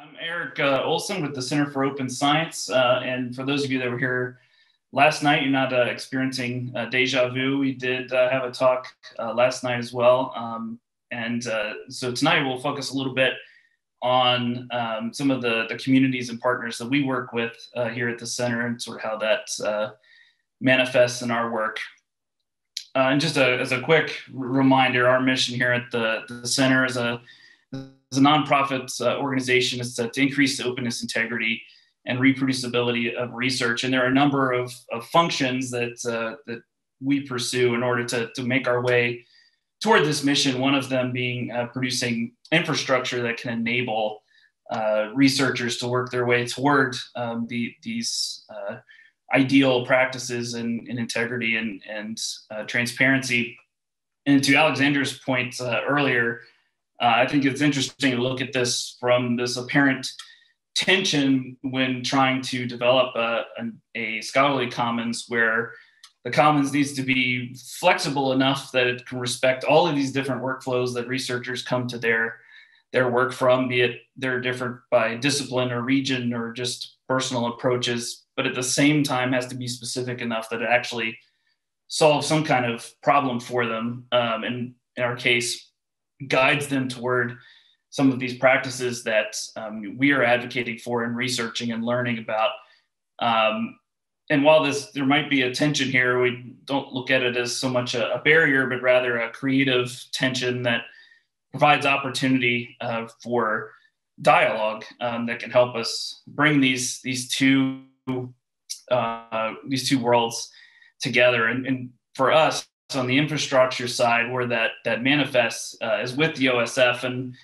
I'm Eric uh, Olson with the Center for Open Science. Uh, and for those of you that were here last night, you're not uh, experiencing uh, deja vu. We did uh, have a talk uh, last night as well. Um, and so tonight we'll focus a little bit on um, some of the, the communities and partners that we work with here at the center and sort of how that manifests in our work. and just a, as a quick reminder, our mission here at the, the center is a a nonprofit uh, organization is to, to, increase the openness, integrity, and reproducibility of research. And there are a number of, of functions that uh, that we pursue in order to, to make our way toward this mission. One of them being uh, producing infrastructure that can enable uh, researchers to work their way toward um, the, these uh, ideal practices in integrity and, and uh, transparency. And to Alexander's point earlier, uh, I think it's interesting to look at this from this apparent tension when trying to develop a, a, a, scholarly commons where the commons needs to be flexible enough that it can respect all of these different workflows that researchers come to their their work from be it they're different by discipline or region or just personal approaches but at the same time has to be specific enough that it actually solves some kind of problem for them. Um, and in our case guides them toward some of these practices that um, we are advocating for and researching and learning about. Um, and while this there might be a tension here, we don't look at it as so much a, a barrier, but rather a creative tension that provides opportunity uh, for dialogue um, that can help us bring these these two uh, these two worlds together. And, and for us, on the infrastructure side where that that manifests uh, is with the OSF and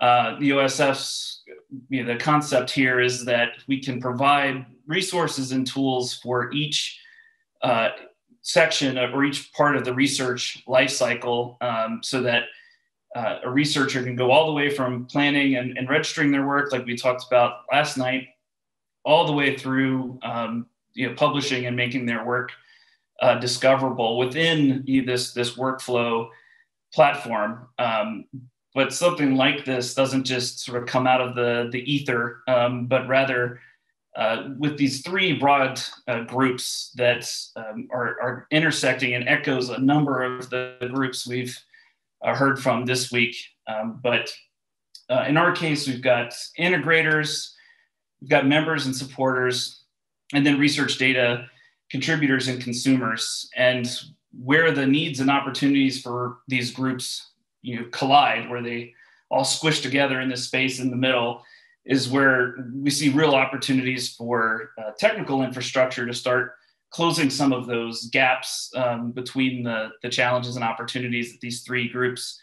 uh, the OSF's you know, the concept here is that we can provide resources and tools for each uh, section of, or each part of the research life cycle um, so that uh, a researcher can go all the way from planning and, and, registering their work like we talked about last night all the way through um, you know, publishing and making their work uh, discoverable within this this workflow platform. Um, but something like this doesn't just sort of come out of the the ether, um, but rather uh, with these three broad uh, groups that um, are, are, intersecting and echoes a number of the groups we've uh, heard from this week. Um, but uh, in our case, we've got integrators, we've got members and supporters, and then research data contributors and consumers and where the needs and opportunities for these groups you know collide where they all squish together in this space in the middle is where we see real opportunities for uh, technical infrastructure to start closing some of those gaps um, between the, the challenges and opportunities that these three groups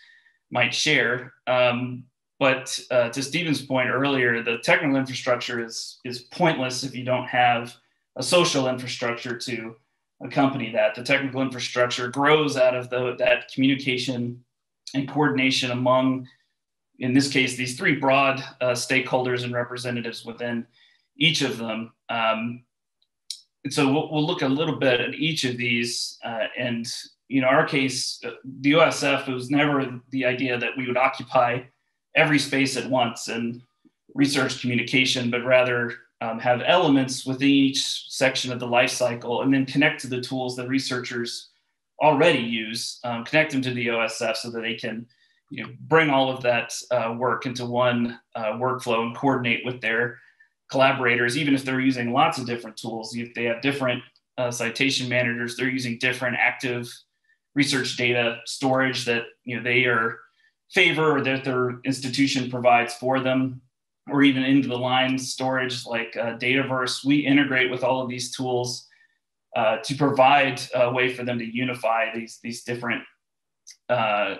might share. Um, but uh, to Stephen's point earlier, the technical infrastructure is, is pointless if you don't have a social infrastructure to accompany that. The technical infrastructure grows out of the, that communication and coordination among, in this case, these three broad uh, stakeholders and representatives within each of them. Um, and so we'll, we'll, look a little bit at each of these. Uh, and, you know, our case, uh, the OSF, it was never the idea that we would occupy every space at once and research communication, but rather um, have elements within each section of the life cycle and then connect to the tools that researchers already use, um, connect them to the OSF so that they can you know, bring all of that uh, work into one uh, workflow and coordinate with their collaborators, even if they're using lots of different tools. If they have different uh, citation managers, they're using different active research data storage that you know they are favor or that their institution provides for them or even into the line storage like uh, Dataverse, we integrate with all of these tools uh, to provide a way for them to unify these, these different uh,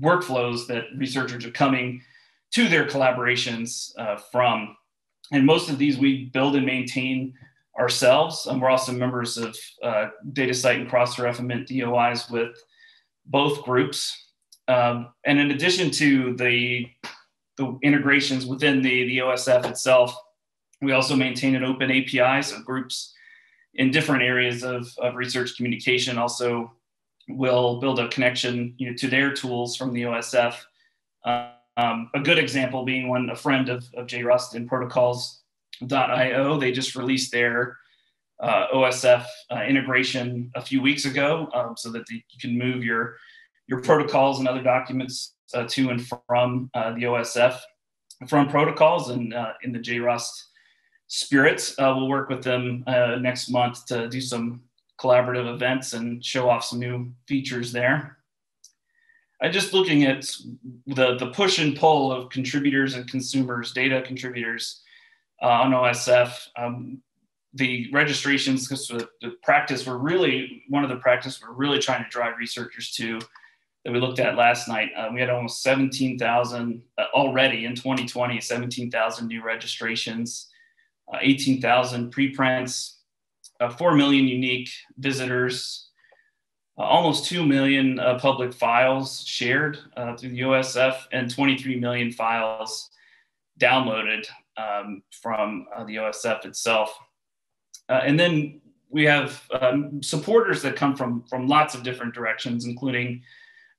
workflows that researchers are coming to their collaborations uh, from. And most of these we build and maintain ourselves. And we're also members of uh, and Crossref and DOIs with both groups. Um, and in addition to the the integrations within the, the OSF itself. We also maintain an open API, so groups in different areas of, of research communication also will build a connection you know, to their tools from the OSF. Um, a good example being one, a friend of, of JROST and protocols.io, they just released their uh, OSF uh, integration a few weeks ago um, so that the, you can move your, your protocols and other documents uh, to and from uh, the OSF from protocols and uh, in the JROST spirit. Uh, we'll work with them next month to do some collaborative events and show off some new features there. I just looking at the, the push and pull of contributors and consumers, data contributors uh, on OSF. Um, the registrations, because the, the, practice we're really, one of the practice we're really trying to drive researchers to that we looked at last night. Uh, we had almost 17,000 uh, already in 2020, 17,000 new registrations, uh, 18,000 preprints, uh, 4 million unique visitors, uh, almost 2 million uh, public files shared through the OSF, and 23 million files downloaded um, from the OSF itself. And then we have um, supporters that come from, from lots of different directions, including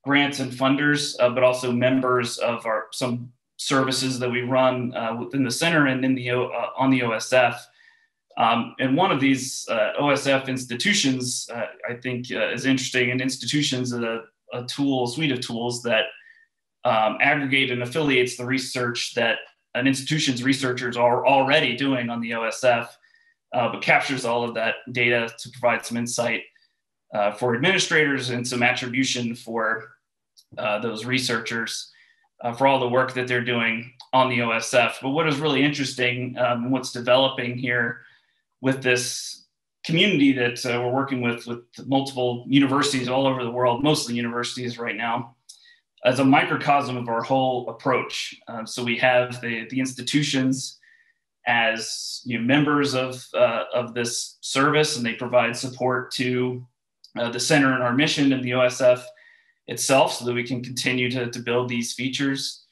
grants and funders, but also members of our some services that we run within the center and in the on the OSF. Um, and one of these uh, OSF institutions, uh, I think, uh, is interesting. And institutions is a, a tool, suite of tools that um, aggregate and affiliates the research that an institution's researchers are already doing on the OSF, uh, but captures all of that data to provide some insight uh, for administrators and some attribution for uh, those researchers. for all the work that they're doing on the OSF. But what is really interesting, um, what's developing here with this community that uh, we're working with with multiple universities all over the world, mostly universities right now, as a microcosm of our whole approach. Um, so we have the, the institutions as you know, members of, uh, of this service, and they provide support to uh, the center and our mission and the OSF itself so that we can continue to, to build these features.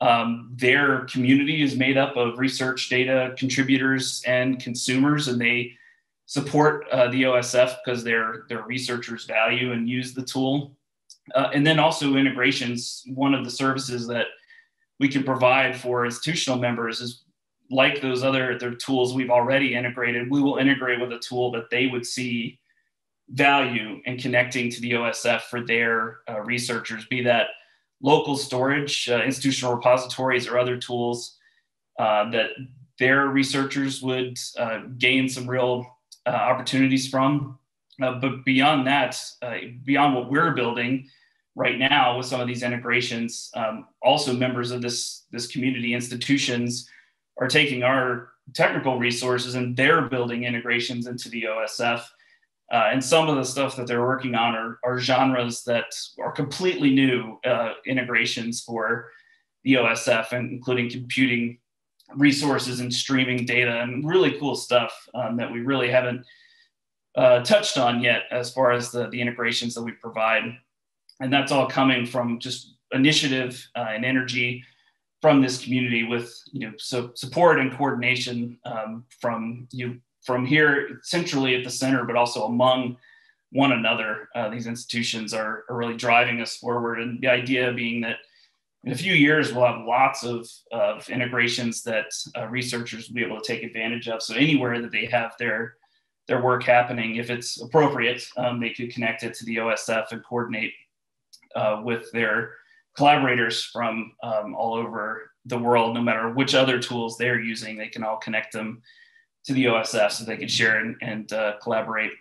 Um, their community is made up of research data contributors and consumers, and they support uh, the OSF because their their researchers value and use the tool. Uh, and then also integrations. One of the services that we can provide for institutional members is like those other their tools we've already integrated. We will integrate with a tool that they would see value in connecting to the OSF for their uh, researchers, be that local storage, uh, institutional repositories, or other tools uh, that their researchers would uh, gain some real uh, opportunities from. Uh, but beyond that, beyond what we're building right now with some of these integrations, um, also members of this, this community institutions are taking our technical resources and they're building integrations into the OSF uh, and some of the stuff that they're working on are, are genres that are completely new uh, integrations for the OSF, including computing resources and streaming data and really cool stuff um, that we really haven't uh, touched on yet as far as the, the integrations that we provide. And that's all coming from just initiative uh, and energy from this community with you know so support and coordination um, from you from here centrally at the center, but also among one another. Uh, these institutions are, are really driving us forward. And the idea being that in a few years, we'll have lots of, of integrations that uh, researchers will be able to take advantage of. So anywhere that they have their, their work happening, if it's appropriate, um, they could connect it to the OSF and coordinate uh, with their collaborators from um, all over the world, no matter which other tools they're using, they can all connect them to the OSF so they could share and, and uh, collaborate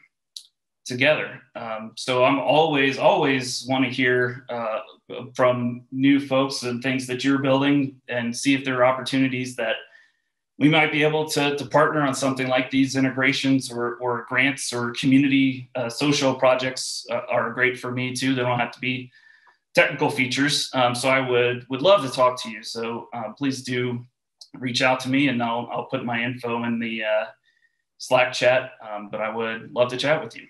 together. Um, so I'm always, always want to hear uh, from new folks and things that you're building and see if there are opportunities that we might be able to, to partner on something like these integrations or, or grants or community uh, social projects uh, are great for me too. They don't have to be technical features. Um, so I would, would love to talk to you. So uh, please do reach out to me and I'll, I'll put my info in the uh, Slack chat. Um, but I would love to chat with you.